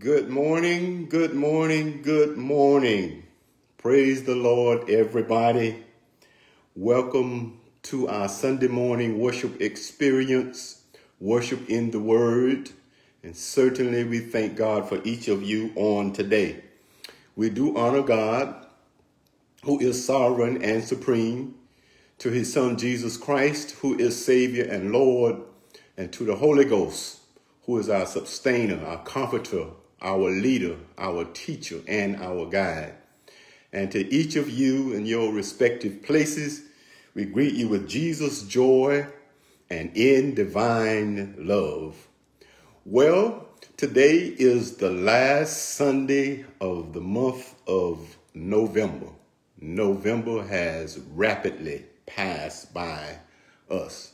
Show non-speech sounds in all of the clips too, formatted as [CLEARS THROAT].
Good morning, good morning, good morning. Praise the Lord, everybody. Welcome to our Sunday morning worship experience, worship in the Word. And certainly we thank God for each of you on today. We do honor God, who is sovereign and supreme, to his Son Jesus Christ, who is Savior and Lord, and to the Holy Ghost, who is our sustainer, our comforter, our leader, our teacher, and our guide. And to each of you in your respective places, we greet you with Jesus' joy and in divine love. Well, today is the last Sunday of the month of November. November has rapidly passed by us.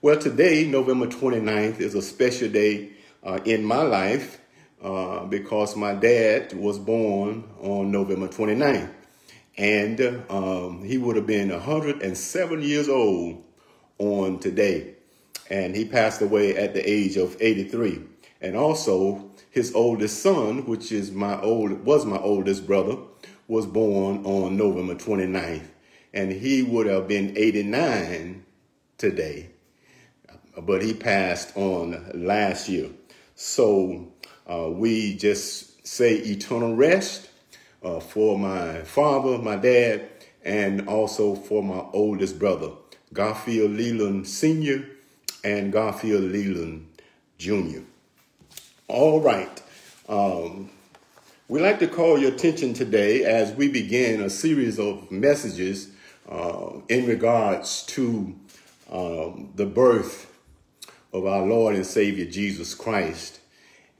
Well, today, November 29th, is a special day uh, in my life uh, because my dad was born on November 29th. And um, he would have been 107 years old on today. And he passed away at the age of 83. And also, his oldest son, which is my old was my oldest brother, was born on November 29th. And he would have been 89 today. But he passed on last year. So uh, we just say eternal rest uh, for my father, my dad, and also for my oldest brother, Garfield Leland Sr. and Garfield Leland Jr. All right. Um, we'd like to call your attention today as we begin a series of messages uh, in regards to um, the birth of our Lord and Savior Jesus Christ.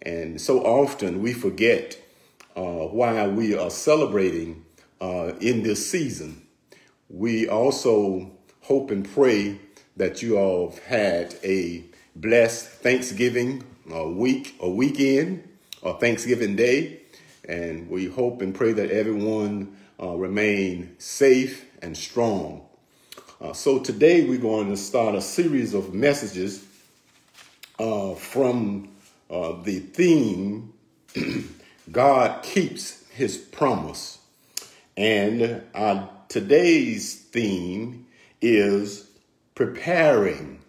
And so often we forget uh, why we are celebrating uh, in this season. We also hope and pray that you all have had a blessed Thanksgiving uh, week or weekend or Thanksgiving Day. And we hope and pray that everyone uh, remain safe and strong. Uh, so today we're going to start a series of messages uh, from uh, the theme [CLEARS THROAT] God keeps his promise. And our today's theme is preparing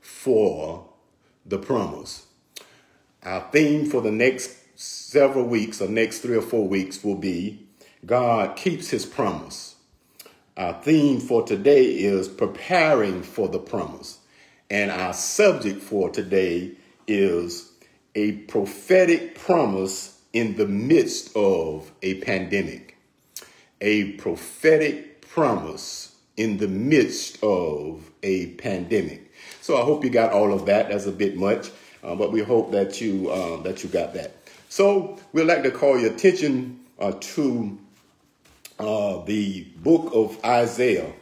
for the promise. Our theme for the next several weeks or next three or four weeks will be God keeps his promise. Our theme for today is preparing for the promise. And our subject for today is a prophetic promise in the midst of a pandemic. A prophetic promise in the midst of a pandemic. So I hope you got all of that. That's a bit much, uh, but we hope that you uh, that you got that. So we'd like to call your attention uh, to uh, the book of Isaiah,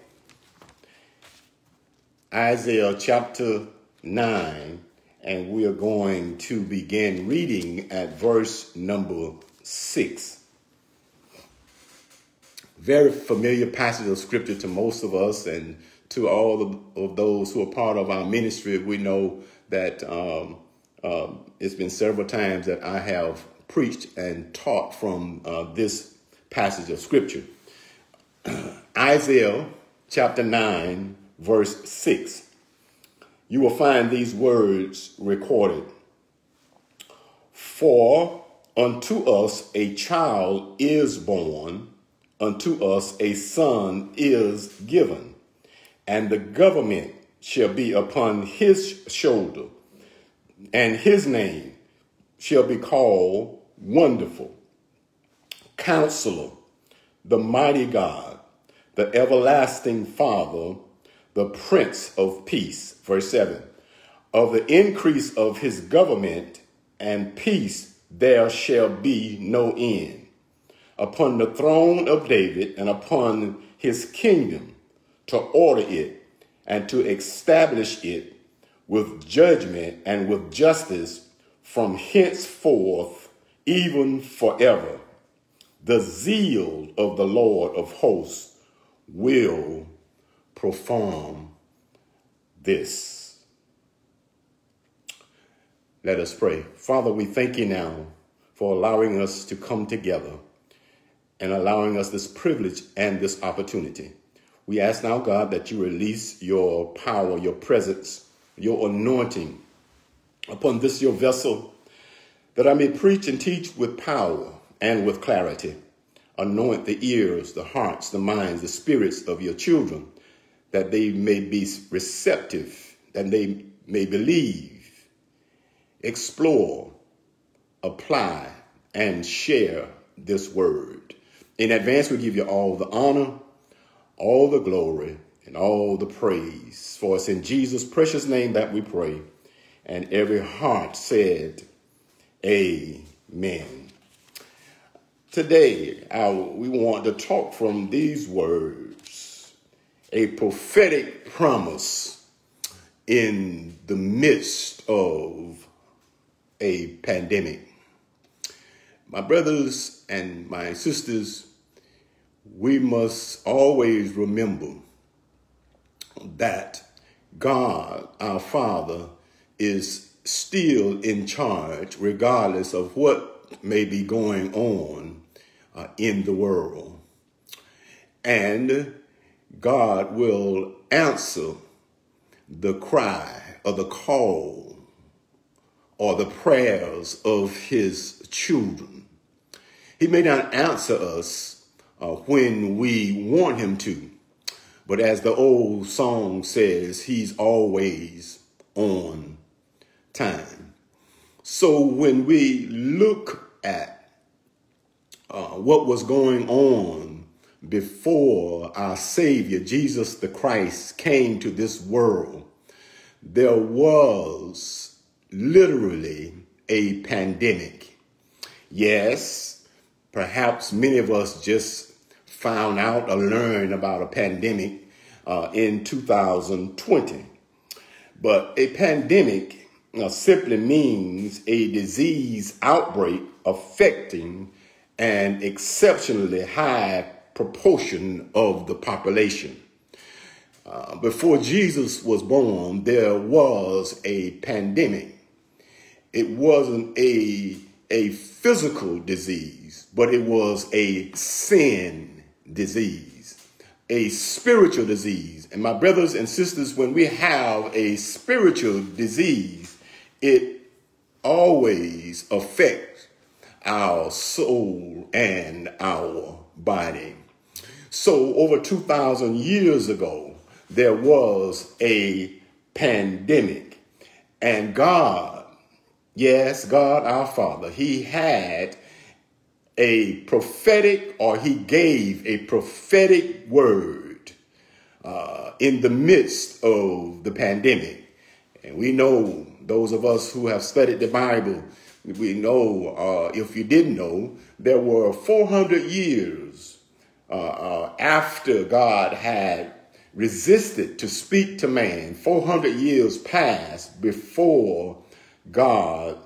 Isaiah chapter nine and we are going to begin reading at verse number six. Very familiar passage of scripture to most of us and to all of, those who are part of our ministry. We know that um, uh, it's been several times that I have preached and taught from uh, this passage of scripture. [CLEARS THROAT] Isaiah chapter 9, verse 6 you will find these words recorded. For unto us a child is born, unto us a son is given, and the government shall be upon his shoulder, and his name shall be called Wonderful, Counselor, the Mighty God, the Everlasting Father, the Prince of Peace. Verse 7 Of the increase of his government and peace there shall be no end upon the throne of David and upon his kingdom to order it and to establish it with judgment and with justice from henceforth even forever. The zeal of the Lord of hosts will perform this. Let us pray. Father, we thank you now for allowing us to come together and allowing us this privilege and this opportunity. We ask now, God, that you release your power, your presence, your anointing upon this your vessel, that I may preach and teach with power and with clarity. Anoint the ears, the hearts, the minds, the spirits of your children, that they may be receptive, that they may believe, explore, apply, and share this word. In advance, we give you all the honor, all the glory, and all the praise. For it's in Jesus' precious name that we pray. And every heart said, Amen. Today, I, we want to talk from these words a prophetic promise in the midst of a pandemic. My brothers and my sisters, we must always remember that God, our Father, is still in charge, regardless of what may be going on uh, in the world. And God will answer the cry or the call or the prayers of his children. He may not answer us uh, when we want him to, but as the old song says, he's always on time. So when we look at uh, what was going on before our Savior, Jesus the Christ, came to this world, there was literally a pandemic. Yes, perhaps many of us just found out or learned about a pandemic uh, in 2020. But a pandemic uh, simply means a disease outbreak affecting an exceptionally high proportion of the population. Uh, before Jesus was born, there was a pandemic. It wasn't a, a physical disease, but it was a sin disease, a spiritual disease. And my brothers and sisters, when we have a spiritual disease, it always affects our soul and our body. So over 2,000 years ago, there was a pandemic and God, yes, God our Father, he had a prophetic or he gave a prophetic word uh, in the midst of the pandemic. And we know, those of us who have studied the Bible, we know, uh, if you didn't know, there were 400 years uh, uh, after God had resisted to speak to man. 400 years passed before God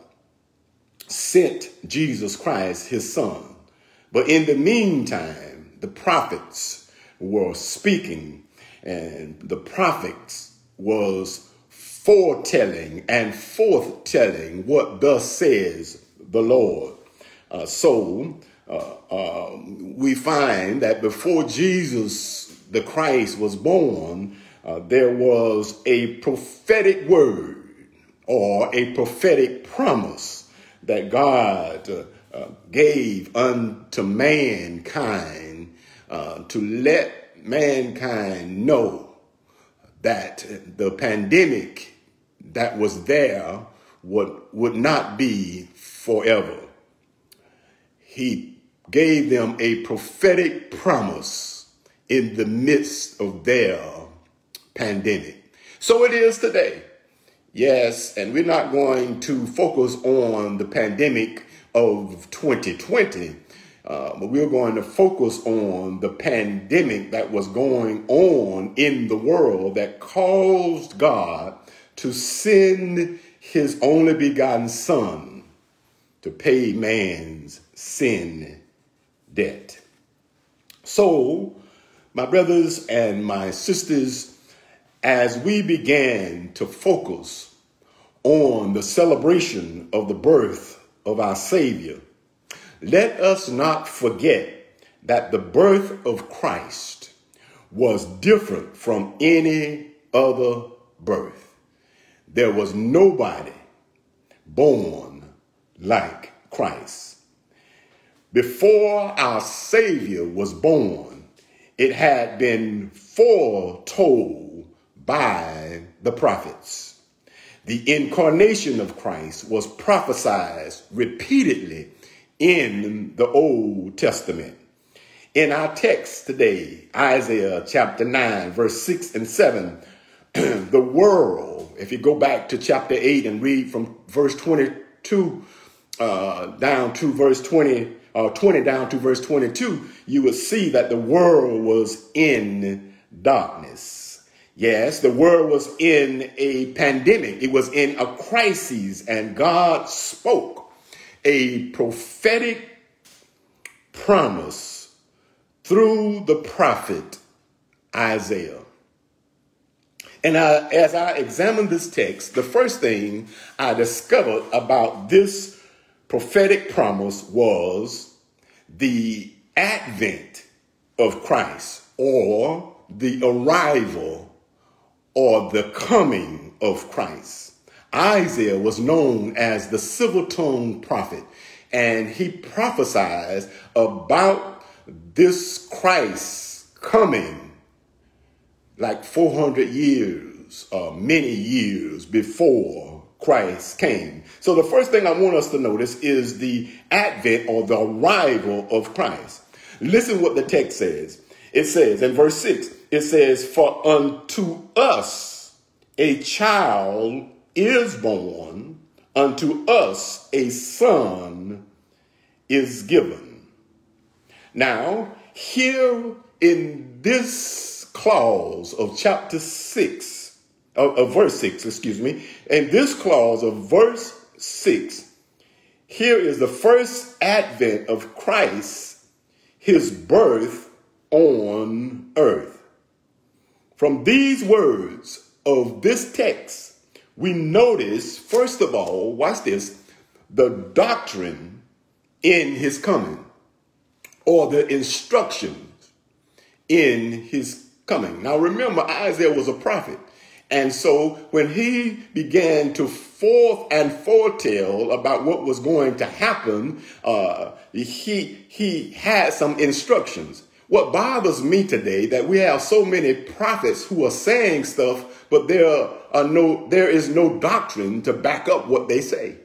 sent Jesus Christ, his son. But in the meantime, the prophets were speaking and the prophets was foretelling and forthtelling what thus says the Lord. Uh, so uh, uh, we find that before Jesus the Christ was born, uh, there was a prophetic word or a prophetic promise that God uh, uh, gave unto mankind uh, to let mankind know that the pandemic that was there would, would not be forever. He gave them a prophetic promise in the midst of their pandemic. So it is today. Yes, and we're not going to focus on the pandemic of 2020, uh, but we're going to focus on the pandemic that was going on in the world that caused God to send his only begotten son to pay man's sin debt. So, my brothers and my sisters, as we began to focus on the celebration of the birth of our Savior, let us not forget that the birth of Christ was different from any other birth. There was nobody born like Christ. Before our Savior was born, it had been foretold by the prophets. The incarnation of Christ was prophesied repeatedly in the Old Testament. In our text today, Isaiah chapter 9, verse 6 and 7, [CLEARS THROAT] the world, if you go back to chapter 8 and read from verse 22 uh, down to verse 20, uh, 20 down to verse 22, you will see that the world was in darkness. Yes, the world was in a pandemic. It was in a crisis and God spoke a prophetic promise through the prophet Isaiah. And I, as I examined this text, the first thing I discovered about this prophetic promise was the advent of Christ or the arrival or the coming of Christ. Isaiah was known as the silver tongued prophet, and he prophesied about this Christ coming like 400 years or many years before Christ came. So the first thing I want us to notice is the advent or the arrival of Christ. Listen what the text says. It says in verse 6, it says, For unto us a child is born, unto us a son is given. Now, here in this clause of chapter 6, of, verse 6, excuse me, And this clause of verse 6, here is the first advent of Christ, his birth on earth. From these words of this text, we notice, first of all, watch this, the doctrine in his coming or the instructions in his coming. Now remember, Isaiah was a prophet. And so when he began to forth and foretell about what was going to happen, uh, he, he had some instructions. What bothers me today that we have so many prophets who are saying stuff, but there are no, there is no doctrine to back up what they say.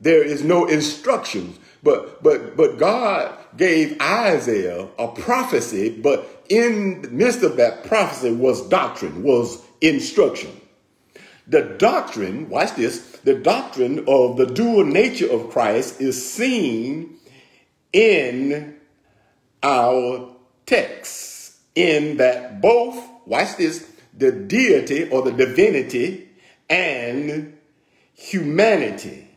There is no instructions. But but but God gave Isaiah a prophecy, but in the midst of that prophecy was doctrine, was instruction. The doctrine, watch this, the doctrine of the dual nature of Christ is seen in our text in that both, watch this, the deity or the divinity and humanity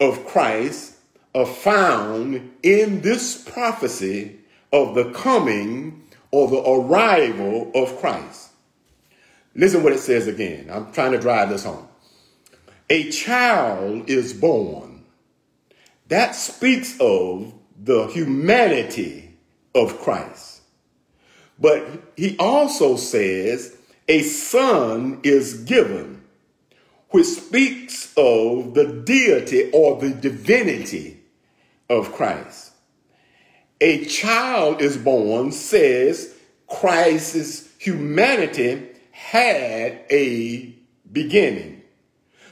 of Christ are found in this prophecy of the coming or the arrival of Christ. Listen what it says again. I'm trying to drive this home. A child is born. That speaks of the humanity of Christ. But he also says a son is given, which speaks of the deity or the divinity of Christ. A child is born says Christ's humanity had a beginning.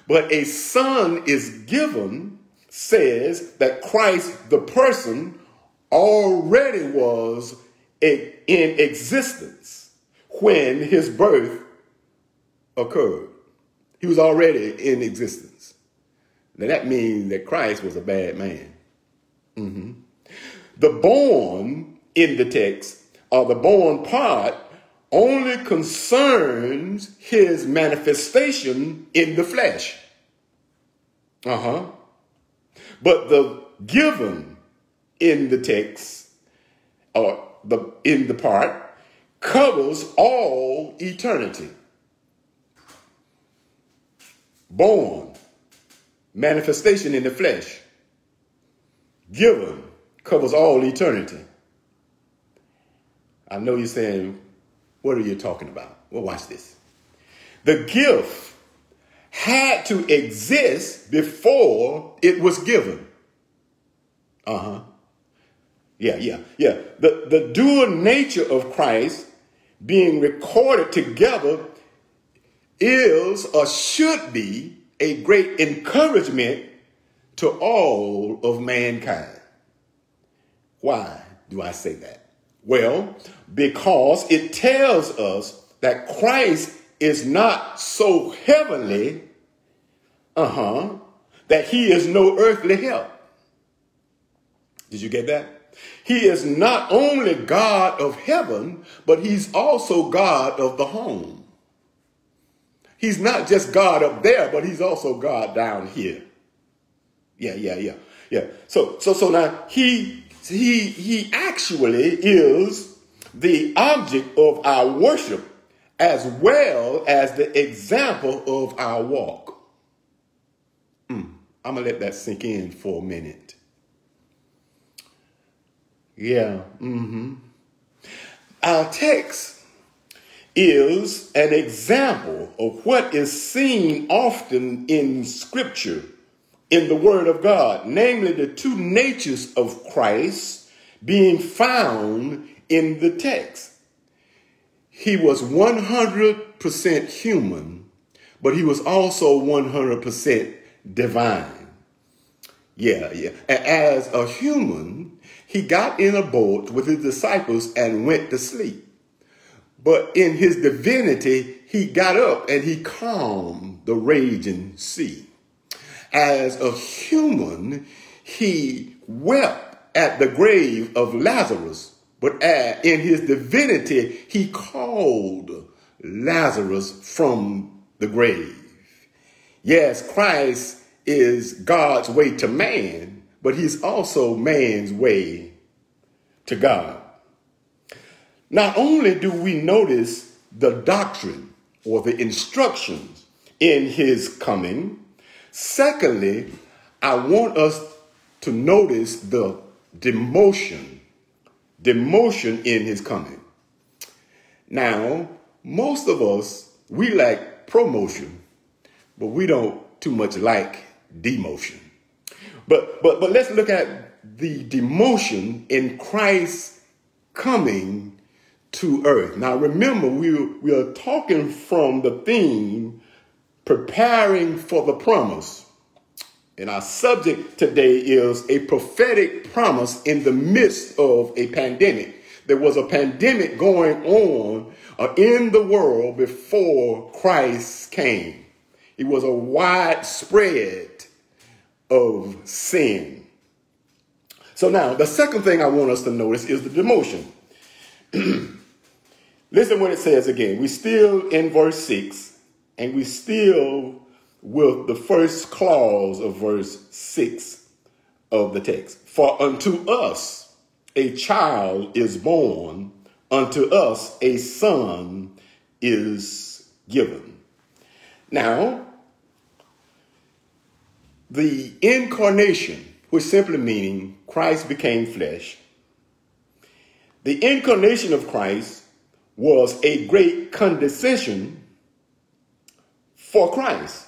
But a son is given says that Christ, the person, already was in existence when his birth occurred. He was already in existence. Now that means that Christ was a bad man. Mm-hmm. The born in the text, or the born part, only concerns his manifestation in the flesh. Uh huh. But the given in the text, or the in the part covers all eternity. Born, manifestation in the flesh, given, covers all eternity. I know you're saying, what are you talking about? Well, watch this. The gift had to exist before it was given. Uh huh. Yeah, yeah, yeah. The, the dual nature of Christ being recorded together is or should be a great encouragement to all of mankind. Why do I say that? Well, because it tells us that Christ is not so heavenly, uh huh, that he is no earthly help. Did you get that? He is not only God of heaven, but he's also God of the home. He's not just God up there, but he's also God down here. Yeah, yeah, yeah, yeah. So, so, so now he, he, he actually is the object of our worship as well as the example of our walk. Mm, I'm going to let that sink in for a minute. Yeah. Mm-hmm. Our text is an example of what is seen often in Scripture, in the Word of God, namely the two natures of Christ being found in the text. He was 100% human, but he was also 100% divine. Yeah, yeah. As a human, he got in a boat with his disciples and went to sleep. But in his divinity, he got up and he calmed the raging sea. As a human, he wept at the grave of Lazarus, but in his divinity, he called Lazarus from the grave. Yes, Christ is God's way to man, but he's also man's way to God. Not only do we notice the doctrine or the instructions in his coming, secondly, I want us to notice the demotion, demotion in his coming. Now, most of us, we like promotion, but we don't too much like demotion. But but but let's look at the demotion in Christ coming to earth. Now remember, we, we are talking from the theme preparing for the promise. And our subject today is a prophetic promise in the midst of a pandemic. There was a pandemic going on uh, in the world before Christ came. It was a widespread of sin. So now, the second thing I want us to notice is the demotion. [CLEARS THROAT] Listen what it says again. We still in verse 6, and we still with the first clause of verse 6 of the text. For unto us a child is born, unto us a son is given. Now, the incarnation, which simply meaning Christ became flesh, the incarnation of Christ was a great condescension for Christ.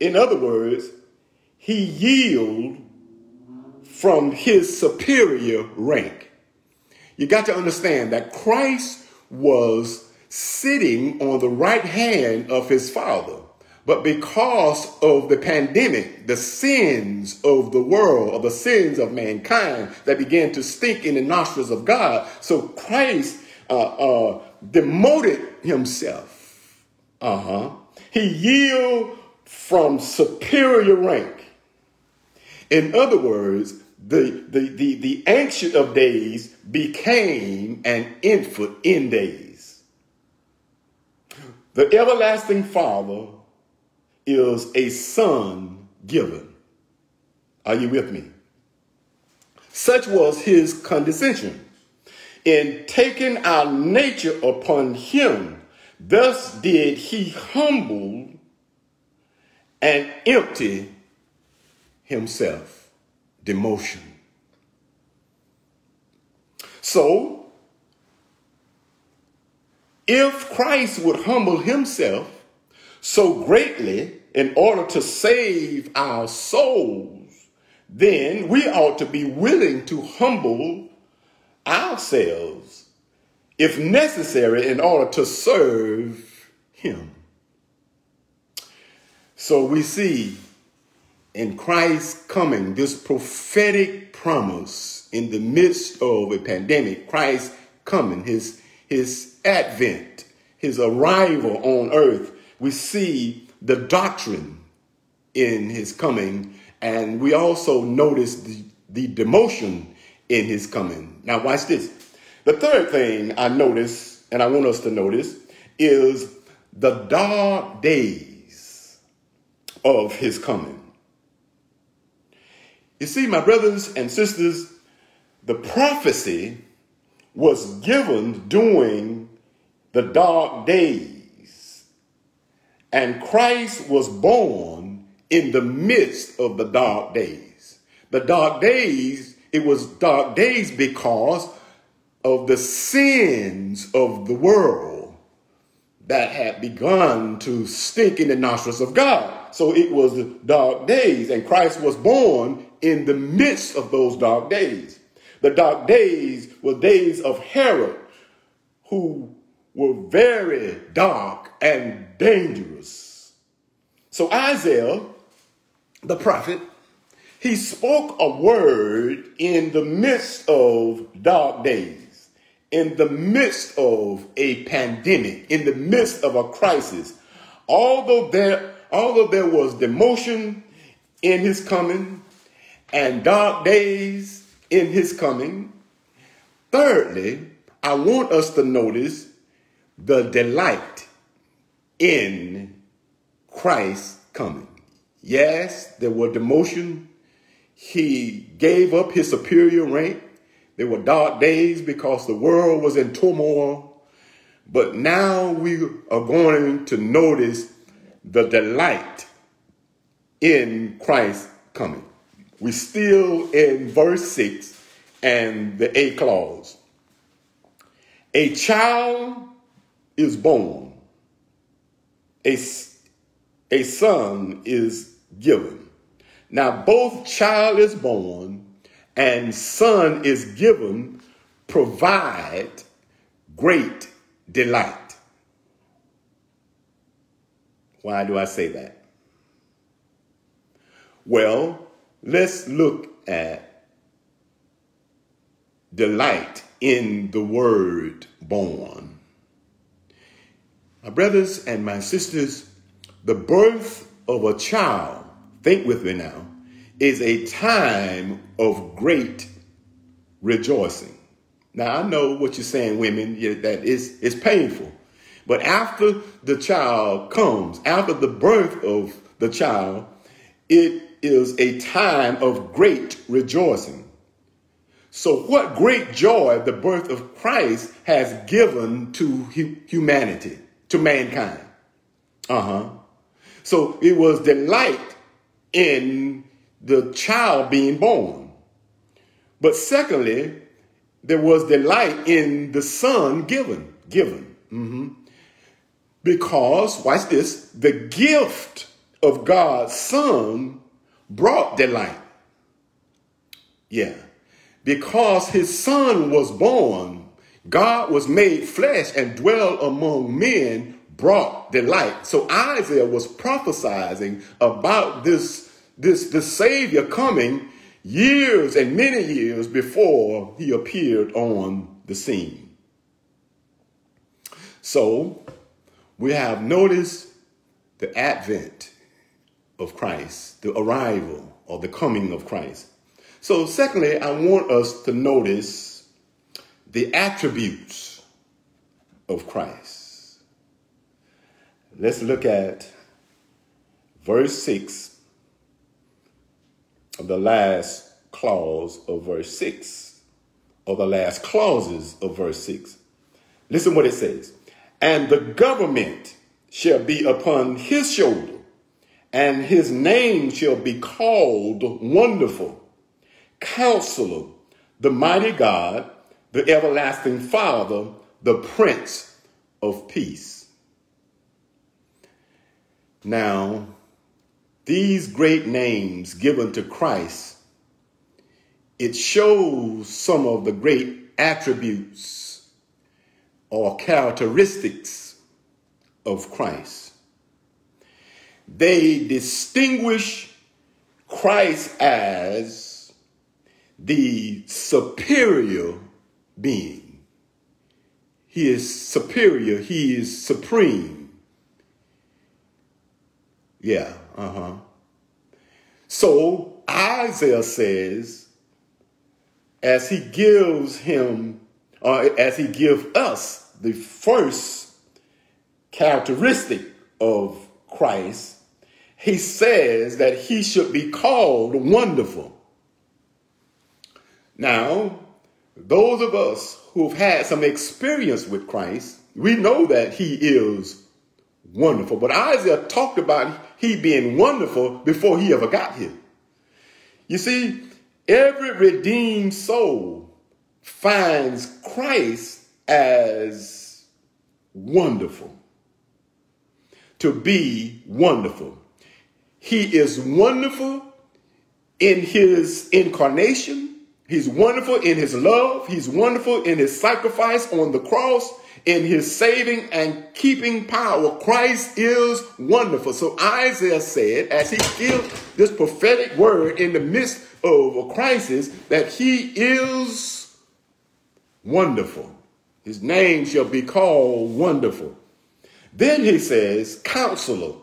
In other words, he yielded from his superior rank. You got to understand that Christ was sitting on the right hand of his Father. But because of the pandemic, the sins of the world, or the sins of mankind that began to stink in the nostrils of God, so Christ uh, uh, demoted himself. Uh huh. He yielded from superior rank. In other words, the, the, the, the ancient of days became an infant in days. The everlasting Father is a son given. Are you with me? Such was his condescension in taking our nature upon him. Thus did he humble and empty himself. Demotion. So, if Christ would humble himself so greatly in order to save our souls, then we ought to be willing to humble ourselves, if necessary, in order to serve him. So we see in Christ's coming this prophetic promise in the midst of a pandemic, Christ coming, his, his advent, his arrival on earth. We see the doctrine in his coming, and we also notice the, the demotion in his coming. Now, watch this. The third thing I notice, and I want us to notice, is the dark days of his coming. You see, my brothers and sisters, the prophecy was given during the dark days, and Christ was born in the midst of the dark days. The dark days, it was dark days because of the sins of the world that had begun to stink in the nostrils of God. So it was dark days, and Christ was born in the midst of those dark days. The dark days were days of Herod, who were very dark and dangerous. So Isaiah, the prophet, he spoke a word in the midst of dark days, in the midst of a pandemic, in the midst of a crisis. Although there although there was demotion in his coming and dark days in his coming, thirdly, I want us to notice the delight in Christ's coming. Yes, there were demotion. He gave up his superior rank. There were dark days because the world was in turmoil. But now we are going to notice the delight in Christ coming. We still in verse 6 and the A clause. A child is born, a, a son is given. Now, both child is born and son is given provide great delight. Why do I say that? Well, let's look at delight in the word born. My brothers and my sisters, the birth of a child, think with me now, is a time of great rejoicing. Now, I know what you're saying, women, that is it's painful. But after the child comes, after the birth of the child, it is a time of great rejoicing. So, what great joy the birth of Christ has given to humanity, to mankind. Uh huh. So, it was delight in the child being born. But secondly, there was delight in the son given, given. Mm-hmm. Because, watch this, the gift of God's Son brought delight. Yeah. Because his son was born, God was made flesh and dwelled among men, brought delight. So Isaiah was prophesying about this, this, the Savior coming years and many years before he appeared on the scene. So we have noticed the advent of Christ, the arrival or the coming of Christ. So, secondly, I want us to notice the attributes of Christ. Let's look at verse 6 of the last clause of verse 6, or the last clauses of verse 6. Listen what it says and the government shall be upon his shoulder, and his name shall be called Wonderful, Counselor, the Mighty God, the everlasting Father, the Prince of Peace. Now, these great names given to Christ, it shows some of the great attributes or characteristics of Christ. They distinguish Christ as the superior being. He is superior. He is supreme. Yeah, uh-huh. So Isaiah says, as he gives him, uh, as he gives us the first characteristic of Christ, he says that he should be called wonderful. Now, those of us who've had some experience with Christ, we know that he is wonderful. But Isaiah talked about he being wonderful before he ever got here. You see, every redeemed soul finds Christ as wonderful, to be wonderful. He is wonderful in his incarnation. He's wonderful in his love. He's wonderful in his sacrifice on the cross, in his saving and keeping power. Christ is wonderful. So Isaiah said, as he gives this prophetic word in the midst of a crisis, that he is wonderful. His name shall be called wonderful. Then he says, counselor.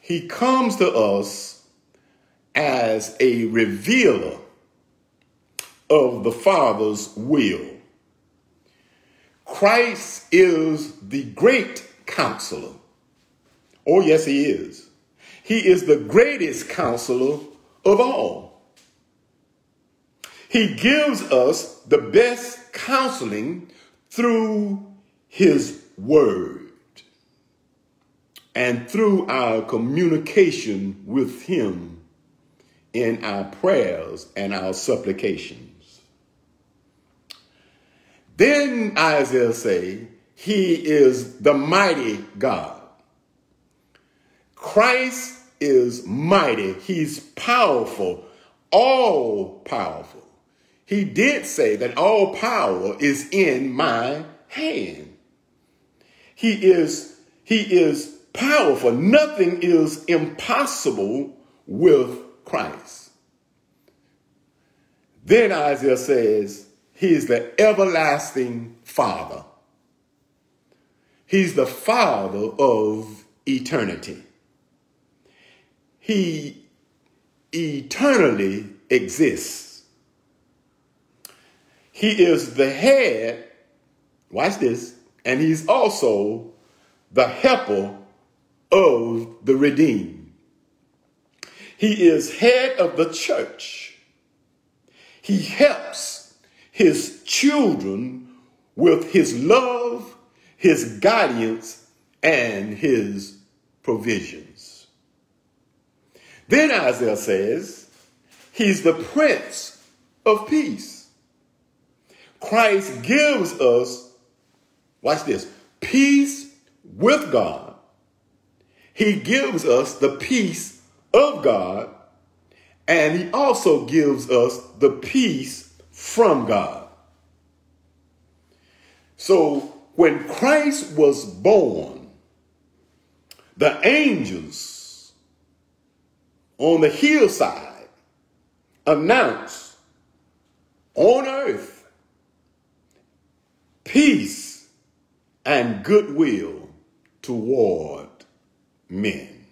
He comes to us as a revealer of the Father's will. Christ is the great counselor. Oh, yes, he is. He is the greatest counselor of all. He gives us the best counseling through his word and through our communication with him in our prayers and our supplications. Then Isaiah say, he is the mighty God. Christ is mighty. He's powerful, all powerful. He did say that all power is in my hand. He is, he is powerful. Nothing is impossible with Christ. Then Isaiah says, He is the everlasting Father. He's the Father of eternity. He eternally exists. He is the head, watch this, and he's also the helper of the redeemed. He is head of the church. He helps his children with his love, his guidance, and his provisions. Then Isaiah says, he's the prince of peace. Christ gives us, watch this, peace with God. He gives us the peace of God, and he also gives us the peace from God. So when Christ was born, the angels on the hillside announced on earth peace and goodwill toward men.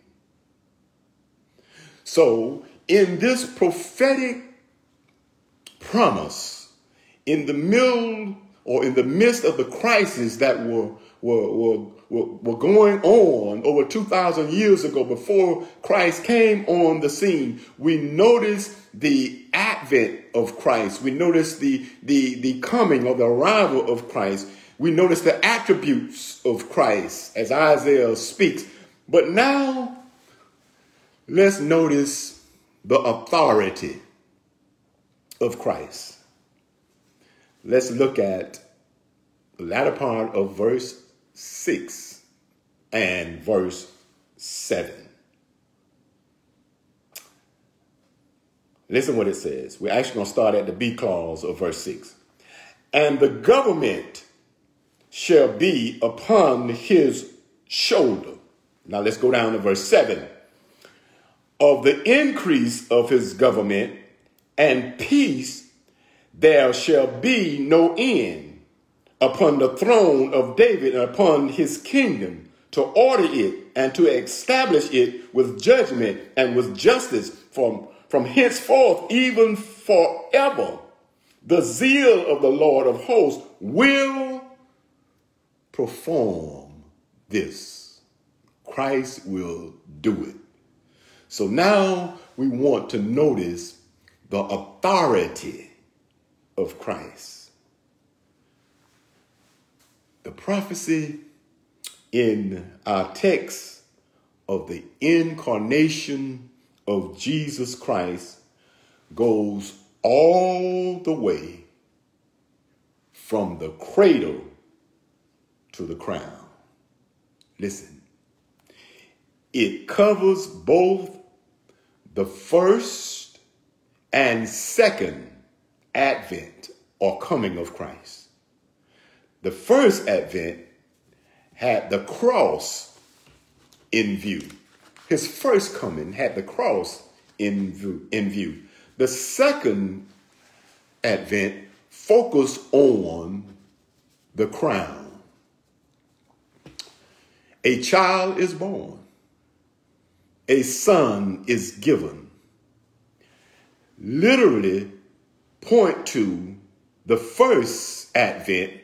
So, in this prophetic promise, in the middle or in the midst of the crisis that were, were, were, were, going on over 2,000 years ago before Christ came on the scene, we notice the advent of Christ. We notice the, the, the coming or the arrival of Christ. We notice the attributes of Christ as Isaiah speaks. But now Let's notice the authority of Christ. let's look at the latter part of verse 6 and verse 7. Listen what it says. We're actually going to start at the B clause of verse 6. And the government shall be upon his shoulder. Now let's go down to verse 7. Of the increase of his government and peace there shall be no end upon the throne of David and upon his kingdom to order it and to establish it with judgment and with justice from, from henceforth even forever. The zeal of the Lord of hosts will perform this. Christ will do it. So now we want to notice the authority of Christ. The prophecy in our text of the incarnation of Jesus Christ goes all the way from the cradle to the crown. Listen, it covers both the first and second advent or coming of Christ. The first advent had the cross in view. His first coming had the cross in view. In view. The second advent focused on the crown. A child is born. A son is given. Literally point to the first advent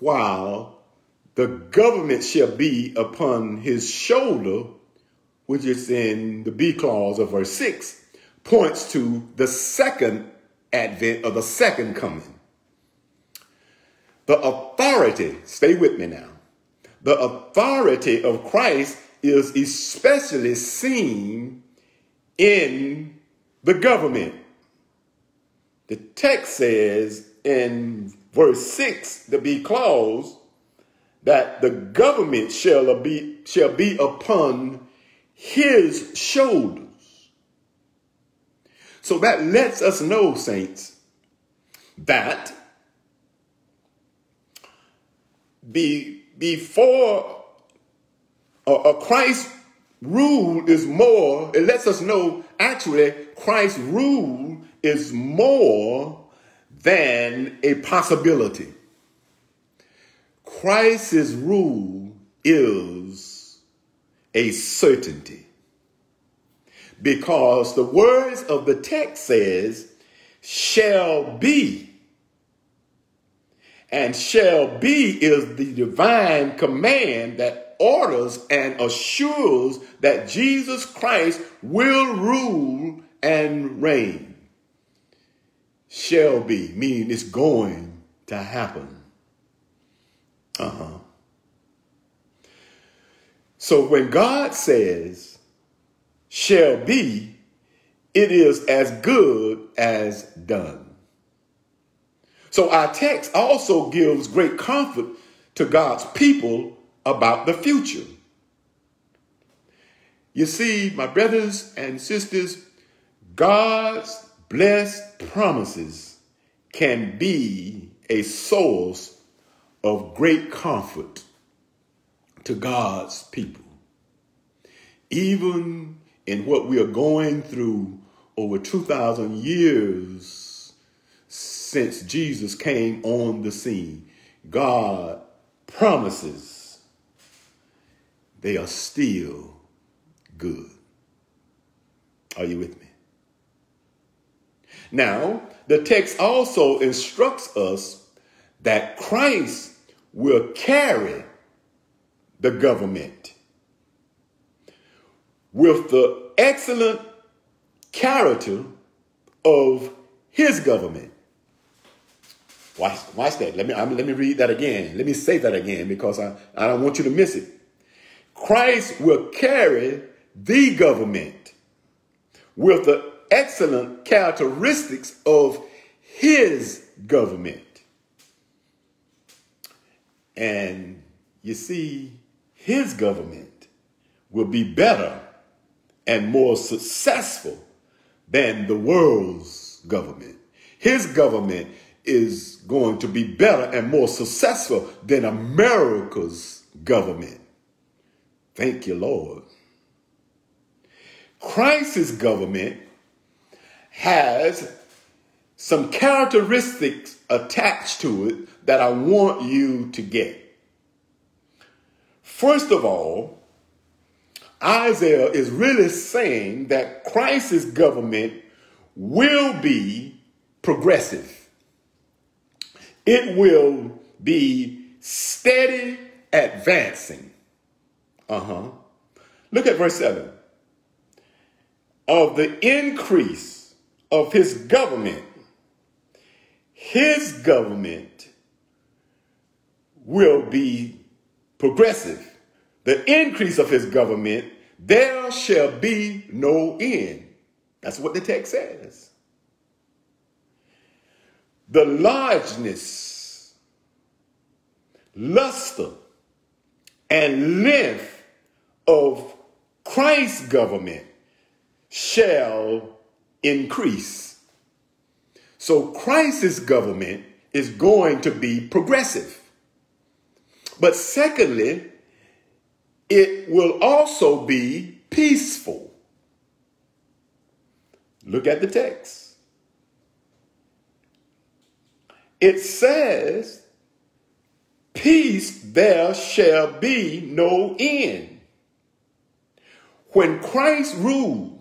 while the government shall be upon his shoulder, which is in the B clause of verse 6, points to the second advent or the second coming. The authority, stay with me now, the authority of Christ is especially seen in the government. The text says in verse 6, the B clause, that the government shall be, shall be upon his shoulders. So that lets us know, saints, that be, before a, a Christ rule is more, it lets us know actually Christ's rule is more than a possibility. Christ's rule is a certainty. Because the words of the text says, shall be. And shall be is the divine command that orders and assures that Jesus Christ will rule and reign. Shall be, meaning it's going to happen. Uh huh. So when God says, shall be, it is as good as done. So our text also gives great comfort to God's people about the future. You see, my brothers and sisters, God's blessed promises can be a source of great comfort to God's people. Even in what we are going through over 2,000 years since Jesus came on the scene, God promises they are still good. Are you with me? Now, the text also instructs us that Christ will carry the government with the excellent character of his government. Watch, watch that. Let me, let me read that again. Let me say that again because I, I don't want you to miss it. Christ will carry the government with the excellent characteristics of his government. And you see, his government will be better and more successful than the world's government. His government is going to be better and more successful than America's government. Thank you, Lord. Christ's government has some characteristics attached to it that I want you to get. First of all, Isaiah is really saying that Christ's government will be progressive. It will be steady advancing. Uh huh. Look at verse 7. Of the increase of his government, his government will be progressive. The increase of his government, there shall be no end. That's what the text says the largeness, luster, and length of Christ's government shall increase. So Christ's government is going to be progressive. But secondly, it will also be peaceful. Look at the text it says, Peace there shall be no end. When Christ ruled,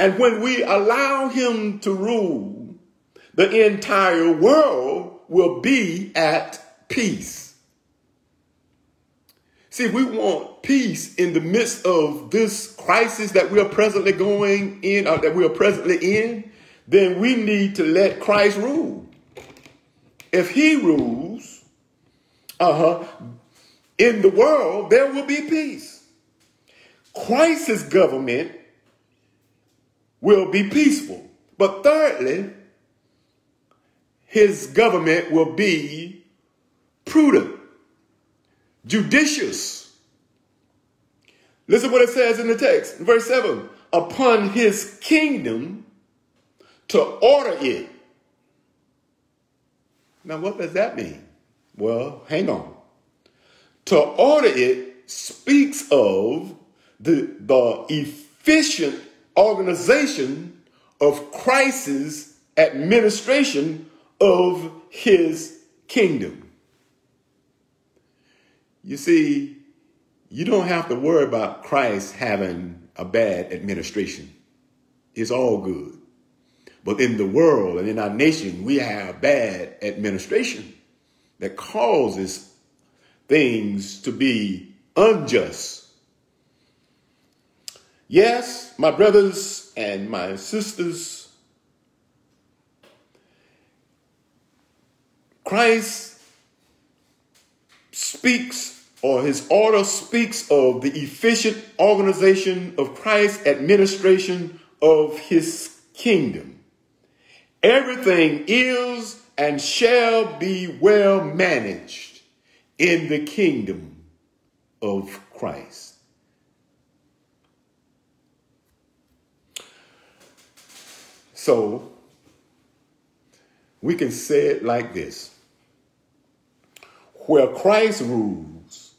and when we allow him to rule, the entire world will be at peace. See, we want peace in the midst of this crisis that we are presently going in, or that we are presently in then we need to let Christ rule. If he rules, uh-huh, in the world, there will be peace. Christ's government will be peaceful. But thirdly, his government will be prudent, judicious. Listen what it says in the text, verse 7 upon his kingdom to order it. Now, what does that mean? Well, hang on. To order it speaks of the, the efficient organization of Christ's administration of his kingdom. You see, you don't have to worry about Christ having a bad administration. It's all good. But in the world and in our nation, we have bad administration that causes things to be unjust. Yes, my brothers and my sisters, Christ speaks or his order speaks of the efficient organization of Christ's administration of his kingdom. Everything is and shall be well managed in the kingdom of Christ. So, we can say it like this Where Christ rules,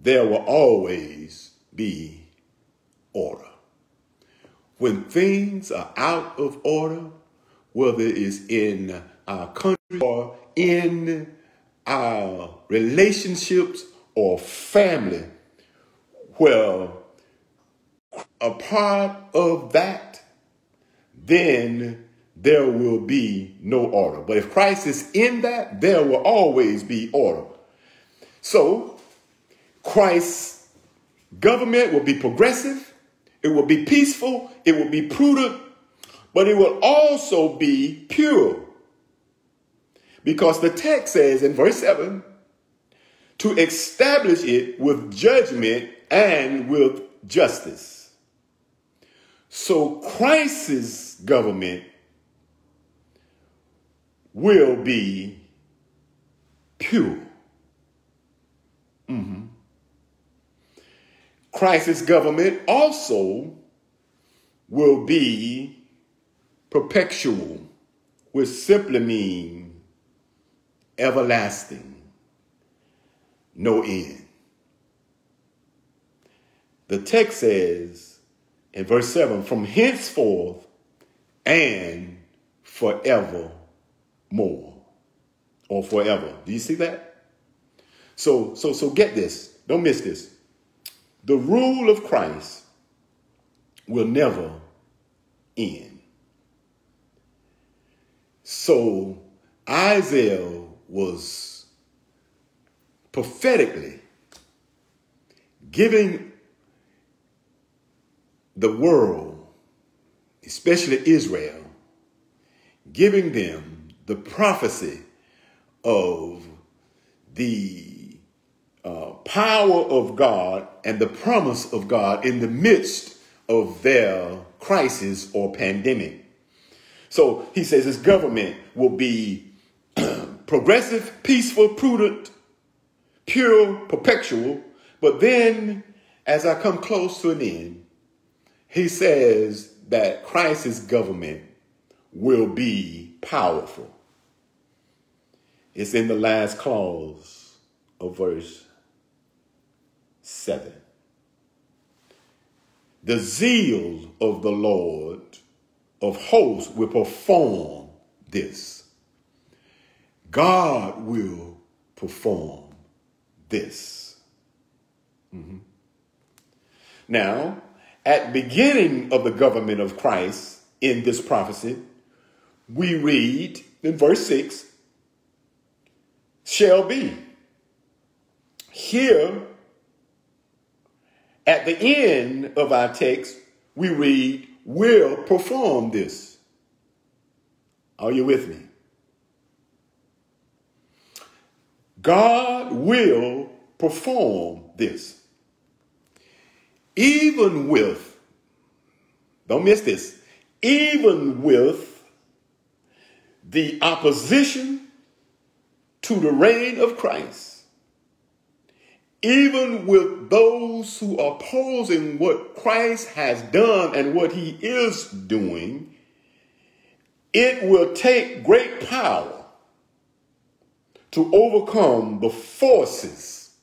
there will always be order. When things are out of order, whether it's in our country or in our relationships or family, well, a part of that, then there will be no order. But if Christ is in that, there will always be order. So, Christ's government will be progressive, it will be peaceful, it will be prudent, but it will also be pure. Because the text says in verse 7 to establish it with judgment and with justice. So Christ's government will be pure. Mm-hmm. Government also will be perpetual, which simply means everlasting, no end. The text says in verse 7 from henceforth and forever more or forever. Do you see that? So so so get this. Don't miss this. The rule of Christ will never end. So Isaiah was prophetically giving the world, especially Israel, giving them the prophecy of the uh, power of God and the promise of God in the midst of their crisis or pandemic. So he says his government will be [CLEARS THROAT] progressive, peaceful, prudent, pure, perpetual. But then, as I come close to an end, he says that Christ's government will be powerful. It's in the last clause of verse 7. The zeal of the Lord of hosts will perform this. God will perform this. Mm-hmm. Now, at beginning of the government of Christ in this prophecy, we read in verse 6 shall be. Here, at the end of our text, we read will perform this. Are you with me? God will perform this. Even with, don't miss this, even with the opposition to the reign of Christ, even with those who are opposing what Christ has done and what he is doing, it will take great power to overcome the forces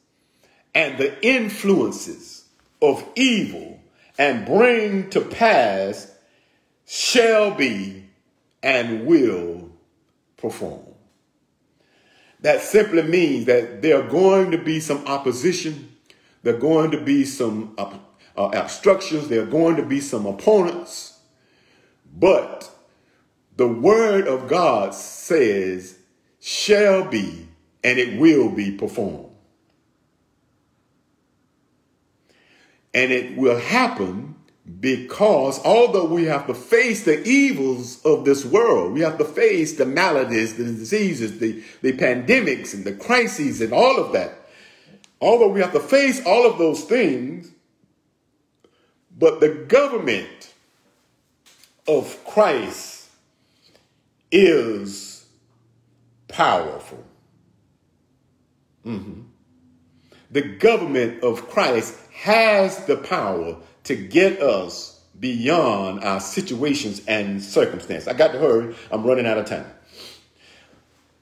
and the influences of evil and bring to pass shall be and will perform. That simply means that there are going to be some opposition. There are going to be some uh, obstructions. There are going to be some opponents. But the word of God says, shall be, and it will be performed. And it will happen because although we have to face the evils of this world, we have to face the maladies, the diseases, the, the pandemics, and the crises, and all of that. Although we have to face all of those things, but the government of Christ is powerful. Mm-hmm. The government of Christ has the power to get us beyond our situations and circumstances. I got to hurry. I'm running out of time.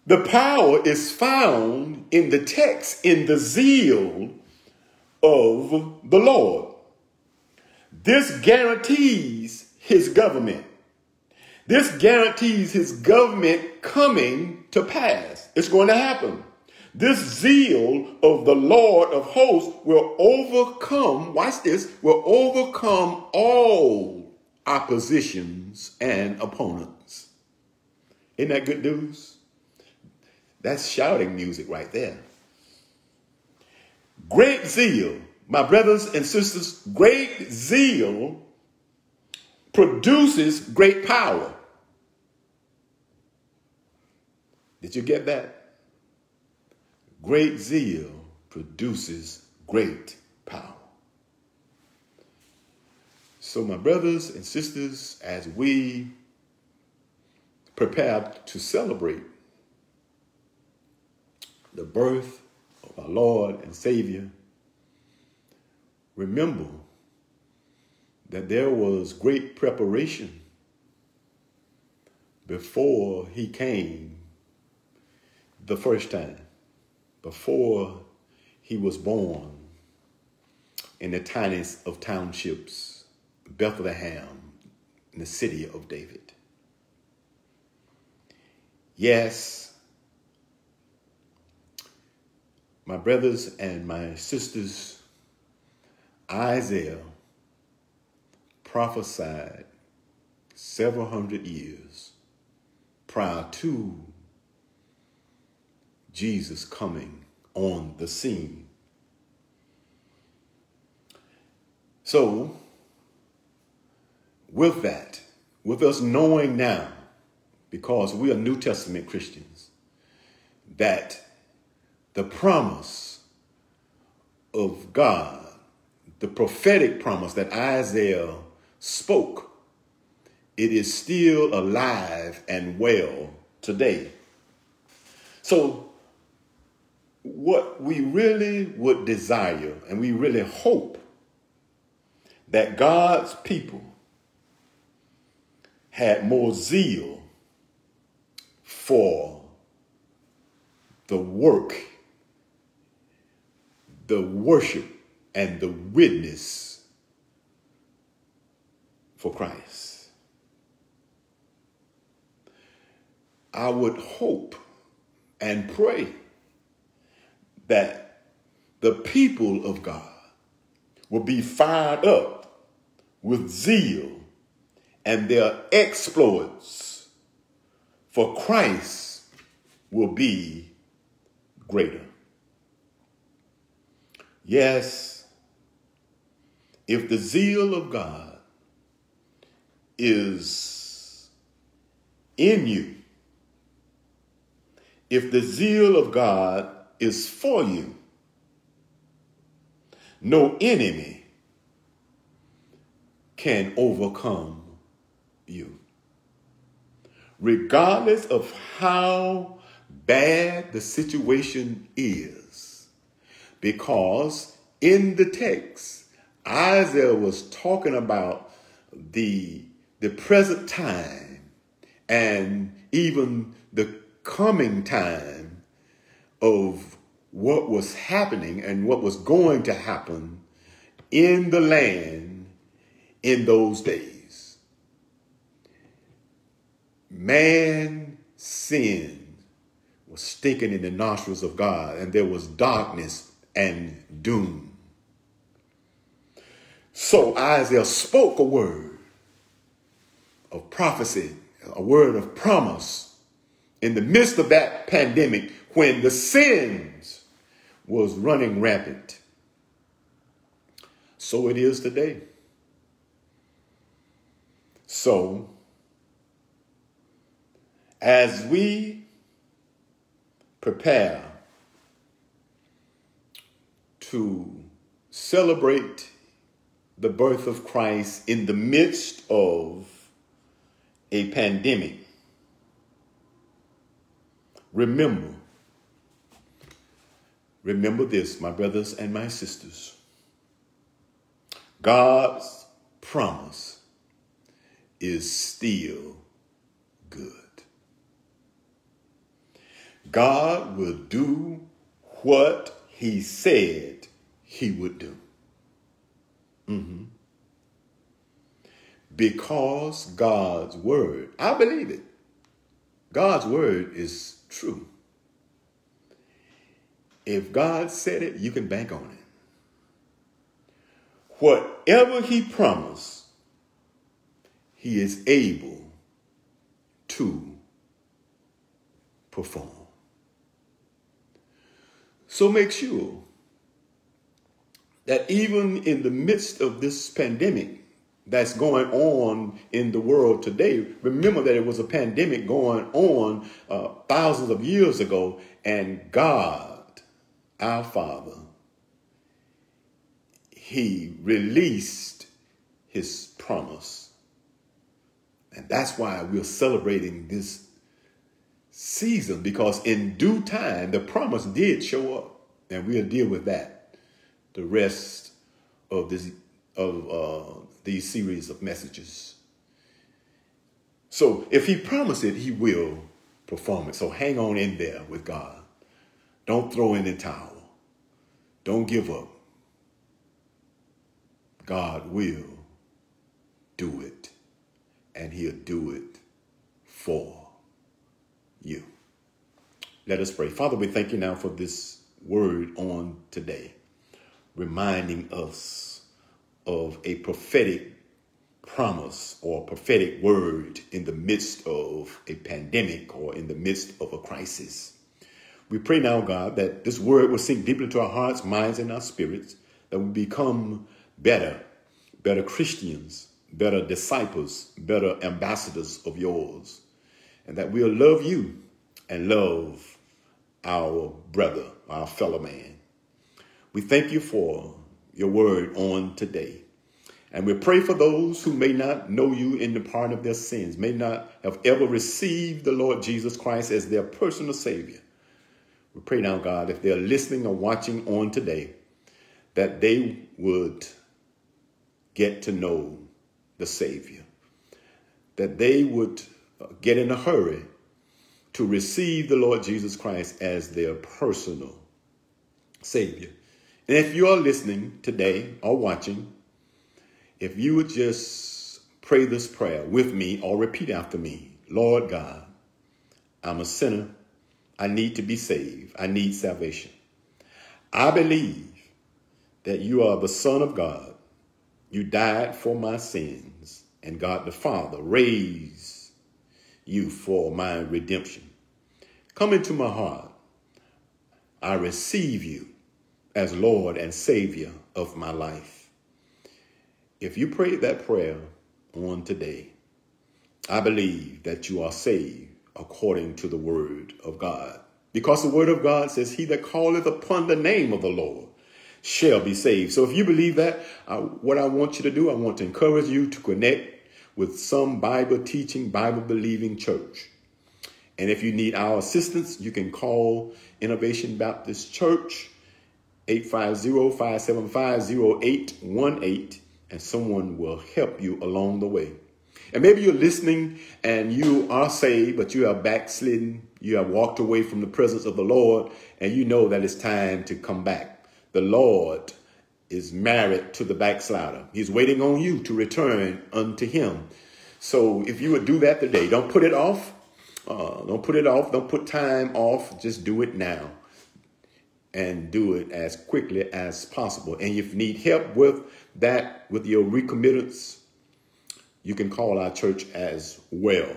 The power is found in the text, in the zeal of the Lord. This guarantees his government. This guarantees his government coming to pass. It's going to happen. This zeal of the Lord of hosts will overcome, watch this, will overcome all oppositions and opponents. Isn't that good news? That's shouting music right there. Great zeal, my brothers and sisters, great zeal produces great power. Did you get that? Great zeal produces great power. So, my brothers and sisters, as we prepare to celebrate the birth of our Lord and Savior, remember that there was great preparation before he came the first time, before he was born in the tiniest of townships, Bethlehem, in the city of David. Yes, my brothers and my sisters, Isaiah prophesied several hundred years prior to Jesus coming on the scene. So, with that, with us knowing now, because we are New Testament Christians, that the promise of God, the prophetic promise that Isaiah spoke, it is still alive and well today. So, what we really would desire and we really hope that God's people had more zeal for the work, the worship, and the witness for Christ. I would hope and pray that the people of God will be fired up with zeal and their exploits for Christ will be greater. Yes, if the zeal of God is in you, if the zeal of God is for you, no enemy can overcome you. Regardless of how bad the situation is, because in the text, Isaiah was talking about the, the present time and even the coming time of what was happening and what was going to happen in the land in those days man sin was stinking in the nostrils of God, and there was darkness and doom. So Isaiah spoke a word of prophecy, a word of promise in the midst of that pandemic when the sins was running rampant. So it is today. So as we prepare to celebrate the birth of Christ in the midst of a pandemic, remember, remember this, my brothers and my sisters. God's promise is still good. God will do what he said he would do. Mm-hmm. Because God's word, I believe it. God's word is true. If God said it, you can bank on it. Whatever he promised, he is able to perform. So make sure that even in the midst of this pandemic that's going on in the world today, remember that it was a pandemic going on uh, thousands of years ago, and God, our Father, He released His promise. And that's why we're celebrating this season because in due time the promise did show up and we'll deal with that the rest of this of uh, these series of messages. So if he promised it he will perform it. So hang on in there with god. Don't throw in the towel. Don't give up. God will do it and he'll do it for you. Let us pray. Father, we thank you now for this word on today, reminding us of a prophetic promise or prophetic word in the midst of a pandemic or in the midst of a crisis. We pray now, God, that this word will sink deeply into our hearts, minds, and our spirits, that we become better, better Christians, better disciples, better ambassadors of yours and that we'll love you and love our brother, our fellow man. We thank you for your word on today. And we pray for those who may not know you in the pardon of their sins, may not have ever received the Lord Jesus Christ as their personal Savior. We pray now, God, if they're listening or watching on today, that they would get to know the Savior, that they would get in a hurry to receive the Lord Jesus Christ as their personal Savior. And if you are listening today or watching, if you would just pray this prayer with me or repeat after me Lord God, I'm a sinner. I need to be saved. I need salvation. I believe that you are the Son of God. You died for my sins, and God the Father raised you for my redemption. Come into my heart. I receive you as Lord and Savior of my life. If you prayed that prayer on today, I believe that you are saved according to the word of God. Because the word of God says, He that calleth upon the name of the Lord shall be saved. So if you believe that, uh, what I want you to do, I want to encourage you to connect with some Bible teaching, Bible believing church. And if you need our assistance, you can call Innovation Baptist Church 850-575-0818 and someone will help you along the way. And maybe you're listening and you are saved, but you have backslidden. You have walked away from the presence of the Lord and you know that it's time to come back. The Lord is married to the backslider. He's waiting on you to return unto him. So if you would do that today, don't put it off. Uh, don't put it off. Don't put time off. Just do it now and do it as quickly as possible. And if you need help with that, with your recommittance, you can call our church as well.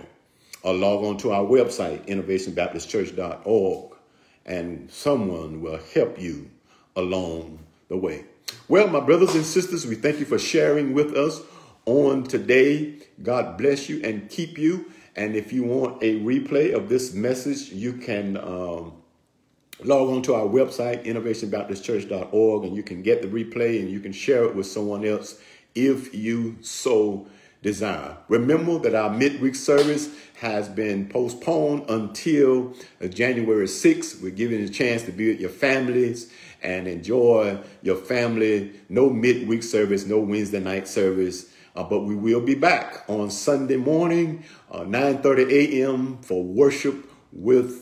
Or log on to our website, innovationbaptistchurch.org, and someone will help you along the way. Well, my brothers and sisters, we thank you for sharing with us on today. God bless you and keep you. And if you want a replay of this message, you can um, log on to our website, innovationbaptistchurch.org, and you can get the replay and you can share it with someone else if you so desire. Remember that our midweek service has been postponed until January 6th. We're giving you a chance to be with your families and enjoy your family. No midweek service, no Wednesday night service. Uh, but we will be back on Sunday morning, uh, 9.30 a.m. for worship with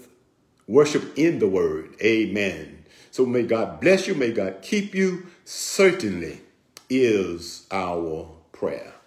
worship in the word. Amen. So may God bless you. May God keep you. Certainly is our prayer.